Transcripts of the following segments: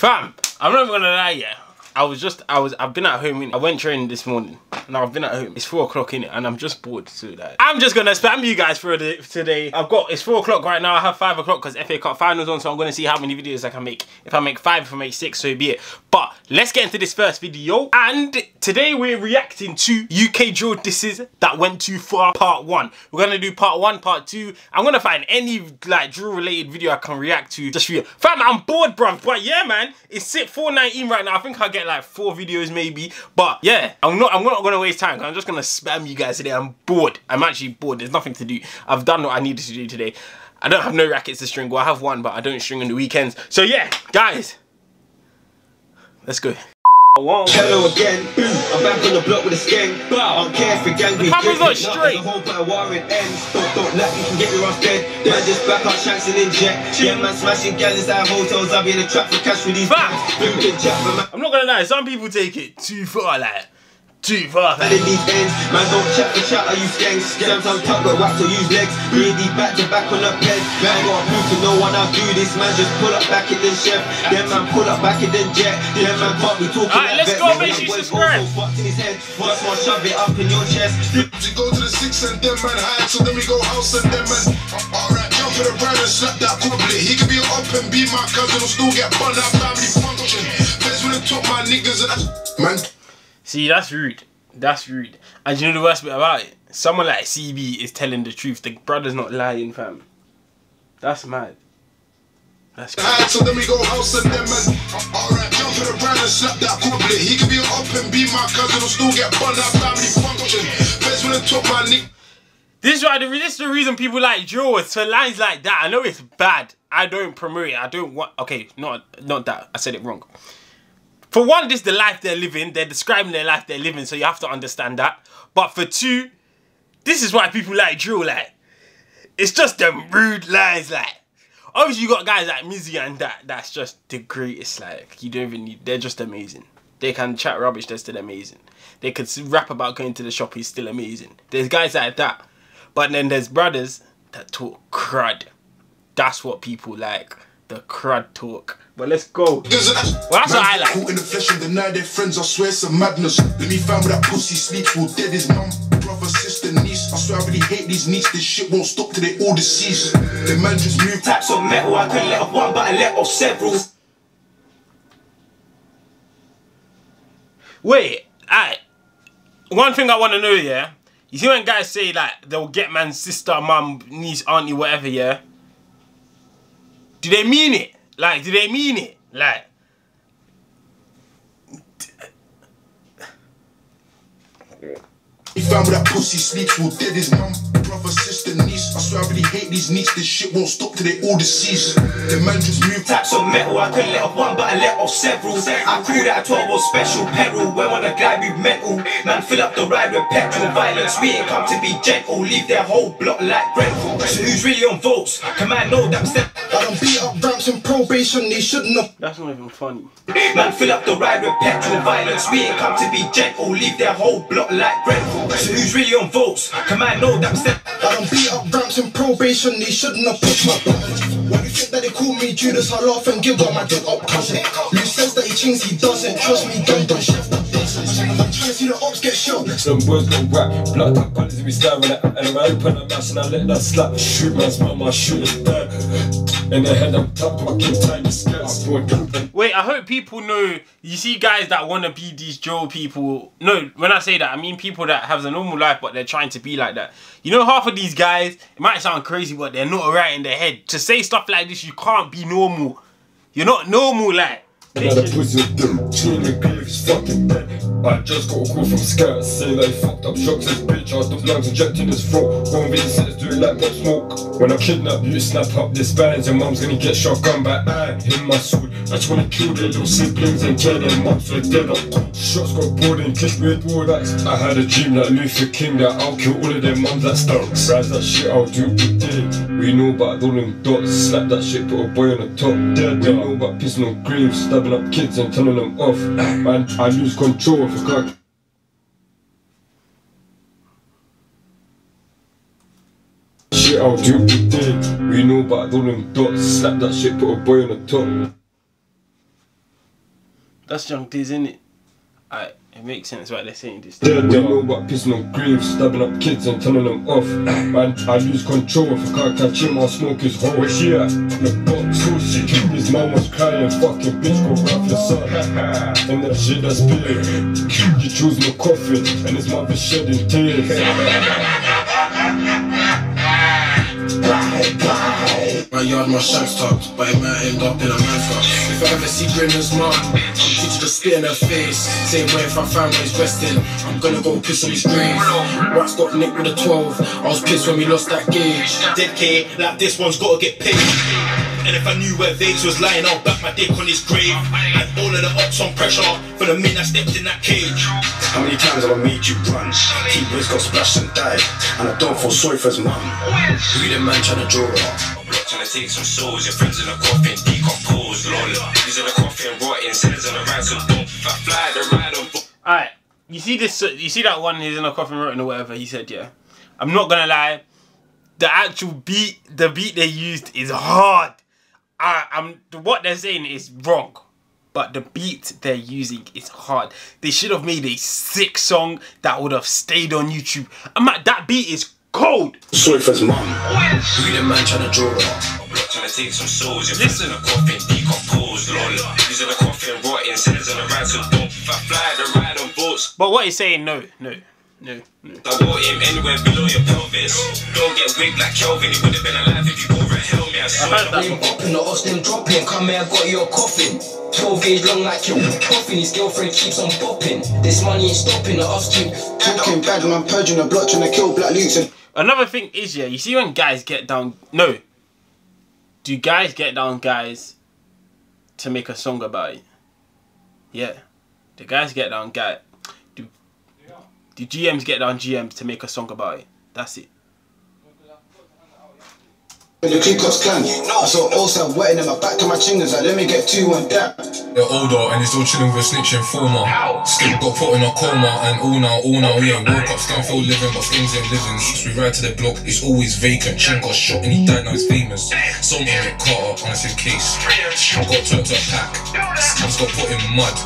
Fam, I'm not gonna lie, yeah. I was just, I was, I've been at home. I went training this morning. Now I've been at home. It's four o'clock in it, and I'm just bored. So that. I'm just gonna spam you guys for today. I've got it's four o'clock right now. I have five o'clock because FA Cup finals on, so I'm gonna see how many videos I can make. If I make five, if I make six, so be it. But let's get into this first video. And today we're reacting to UK drill disses that went too far. Part one. We're gonna do part one, part two. I'm gonna find any like drill related video I can react to. Just for you, fam. I'm bored, bruv. But yeah, man, it's sit 419 right now. I think I get like four videos maybe. But yeah, I'm not. I'm not gonna waste time. I'm just gonna spam you guys today. I'm bored. I'm actually bored. There's nothing to do. I've done what I needed to do today. I don't have no rackets to string. Well, I have one, but I don't string on the weekends. So yeah, guys, let's go. Hello again, I'm back on the block with a skeng. I don't care if you're gang, we camera's not straight. The whole battle warring ends. Don't, don't let you can get your ass dead. Man, just back out, shanks and inject. Yeah, man, smashing hotels. I'll be in the trap for cash for these Fuck. guys. Boom, get jack, but. I'm not gonna lie. Some people take it too far, like too far. Man, in these ends, man, don't chat for chat, I use skanks. Sometimes tuck, but wax or use legs. Really back to back on the bed. Man, I got proof to no one I do this, man. Just pull up back it then chef. Then man, pull up back it then jet. Then man, fuck me talking Alright, like let's vet. go, make sure you subscribe. fucked in his head. Once more, shove it up in your chest. We go to the six and then man hide, so then we go house and then man. Uh, alright, jump in the brand and slap that quibbly. He could be up and be my cousin, will still get bun that family function. Best when I talk my niggas and I, man. See, that's rude. That's rude. And you know the worst bit about it? Someone like CB is telling the truth. The brother's not lying, fam. That's mad. That's crazy. So then we go house and then man. Alright, jump in the brand and slap that quibbly. He could be up and be my cousin, will still get bun that family function. Best when talk my niggas. This is why the, this is the reason people like drill. So lines like that, I know it's bad. I don't promote it. I don't want. Okay, not not that. I said it wrong. For one, this is the life they're living. They're describing their life they're living, so you have to understand that. But for two, this is why people like drill. Like, it's just them rude lines. Like, obviously you got guys like Mizzy and that. That's just the greatest. Like, you don't even need. They're just amazing. They can chat rubbish. They're still amazing. They could rap about going to the shop. He's still amazing. There's guys like that. But then there's brothers that talk crud. That's what people like. The crud talk. But let's go. Well, that's what I like. Caught in the flesh and deny their friends, I swear it's a madness. Let me find where that pussy sleeps, all dead his mum, brother, sister, niece. I swear I really hate these niece, this shit won't stop till they all deceased. The man just moved Types of metal, I couldn't let off one, but I let off several. Wait, I. One thing I want to know, yeah. You see when guys say like they'll get man's sister, mum, niece, auntie, whatever, yeah. Do they mean it? Like, do they mean it? Like, He found that pussy sleeps, all dead his mum, sister, niece. I swear I really hate these niece, this shit won't stop till they all deceased. The man just moved Types of metal, I couldn't let off one, but I let off several. I call that a 12 volt special peril. When on a glide, we mental. Man, fill up the ride with petrol. Violence, we ain't come to be gentle. Leave their whole block like rental. So who's really on votes? Can man know that I'm step? I done beat up ramps in probation, they shouldn't have. that's not even funny. Man, fill up the ride with petrol. Violence, we ain't come to be gentle. Leave their whole block like rental. So who's really on votes? Can man know that I'm step? I done beat up ramps in probation, they shouldn't have pushed my button. Why you think that they call me Judas? I laugh and give up my dick up cousin. Who says that he thinks he doesn't trust me? Don't don't chef the I'm trying to see the ops get shot. Some boys go rap, blood up colours and we staring at And I open a mash and I let that slap Shoot man's mum, I shoot his dad In the head I'm tapped, I keep tying the skirts For a Wait, I hope people know. You see, guys that want to be these Joe people. No, when I say that, I mean people that have a normal life, but they're trying to be like that. You know, half of these guys, it might sound crazy, but they're not right in their head. To say stuff like this, you can't be normal. You're not normal, like. Another pussy with them, chilling in grave, he's fucking dead I just got a call from Scat saying they fucked up shots his bitch I the lungs injecting his throat Going visitors doing like more smoke. When I kidnap you, snap up this balance. Your mom's gonna get shot. shotgun by I in my sword. I just wanna kill their little siblings and kill their moms for dead up Shots got bored and kissed me with war I had a dream like Luther King that I'll kill all of their mums that stunts Rise that shit, I'll do day We know about all them dots. Slap that shit, put a boy on the top. Dead, we know about pissing on graves. Stabbing up kids and telling them off. Man, I lose control Shit, I'll do good day We know about all dots Slap that shit, put a boy on the top. That's Young Diz, isn't it? Alright, it makes sense why they're saying this. They don't know about pissing on graves, stabbing up kids and turning them off. Man, I lose control if I can't catch him, I'll smoke his hoe. Where's she at? In the box, so she His mom was crying, fucking bitch, go rap your son. And that shit that's big. You chose my coffin, and his mother shedding tears. My yard, my shank's tucked, but it might end up in a man's. If I ever see Brendan's mum, I'm due to spit in her face. Same way if I find where he's resting, I'm gonna go piss on his grave. Rats got nicked with a 12. I was pissed when we lost that gauge. Dead K, like this one's gotta get paid. And if I knew where Vapes was lying, I'll back my dick on his grave. And all of the ops on pressure for the minute I stepped in that cage. How many times have I made you run? T-Wiz got splashed and died, and I don't feel sorry for his mum. Who the man trying to draw up? Take some souls, your friends in the coffin, decompose, lol. These in the coffin, rotting, says on the ransom, don't fly, the ride on. Alright, you see this? You see that one? He's in a coffin written or whatever. He said, yeah. I'm not gonna lie. The actual beat, the beat they used is hard. I, I'm what they're saying is wrong, but the beat they're using is hard. They should have made a sick song that would have stayed on YouTube. I'm at, that beat is cold. Sorry for his mum. Who the man trying to draw up? Block trying to take some souls, your friends in the coffin, decompose, lol. These in the coffin, rotting, says on the ransom, don't fly, fly the ride on boats. But what he's saying, no, no, no, no. I wore him anywhere below your pelvis. Don't get wigged like Kelvin, he would have been alive if you wore a helmet. I I swear. heard that. Name popping, the odds them dropping. Come here, got your coffin. 12 gauge long like your coffin. His girlfriend keeps on popping. This money ain't stopping. The odds keep Talking bad when I'm purging the block trying to kill black Lukes and Another thing is, yeah, you see when guys get down. No. Do guys get down, guys, to make a song about it? Yeah. The guys get down, guy. Do, do GMs get down GMs to make a song about it? That's it. The Ku Klux Klan. I saw Osa wetting in my back to my chingers like let me get two on that. They're older and he's still chilling with a snitch informer. Still got put in a coma and all now, all now, we ain't woke up. Stanfield living, but skins ain't living. Since we ride to the block, it's always vacant. Chin got shot and he died, now he's famous. Some ain't get caught up, honest his case. I got turned to a pack. Just got put in mud.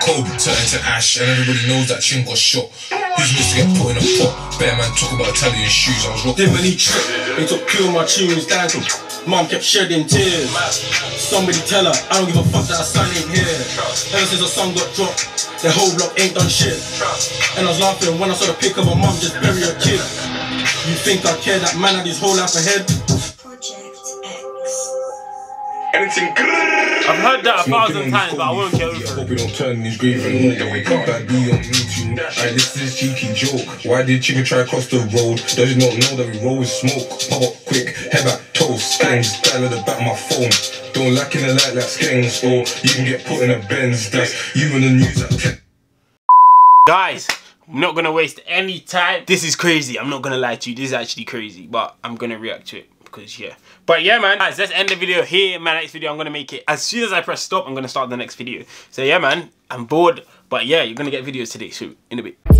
Cold turned into ash, and everybody knows that Chin got shot. Who's supposed to get put in a pot? Better man talk about Italian shoes. I was rocking. Diminy trip. They took of my tunes down Mom kept shedding tears. Somebody tell her, I don't give a fuck that her son ain't here. Ever since her son got dropped, the whole block ain't done shit. And I was laughing when I saw the pic of my mom just bury her kid. You think I care that man had his whole life ahead? Project X. Anything good? I've heard that a thousand times, but I won't get I over hope it. he don't turn his grave and all the way up that be on me too. Aye, this is cheeky joke. Why did chicken try cross the road? Does he not know that we roll with smoke? Pop up quick, head back, toast, skangs, dial at the back of my phone. Don't lack in the light like skangs, or you can get put in a Benz. That's you in the news at Guys, I'm not gonna waste any time. This is crazy. I'm not gonna lie to you. This is actually crazy, but I'm gonna react to it because yeah. But yeah, man. Guys, let's end the video here. My next video, I'm gonna make it as soon as I press stop. I'm gonna start the next video. So yeah, man. I'm bored, but yeah, you're gonna get videos today. So in a bit.